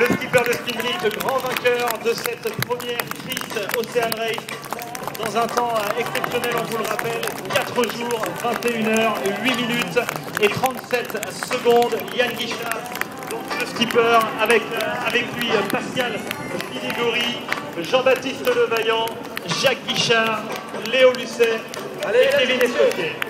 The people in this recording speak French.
le skipper de Stinglit, grand vainqueur de cette première crise Ocean Race. Dans un temps euh, exceptionnel, on vous le rappelle, 4 jours, 21h, 8 minutes et 37 secondes. Yann Guichard, donc le skipper, avec, euh, avec lui euh, Pascal Filigori, Jean-Baptiste Levaillant, Jacques Guichard, Léo Lucet Allez, et Kevin Escoffier.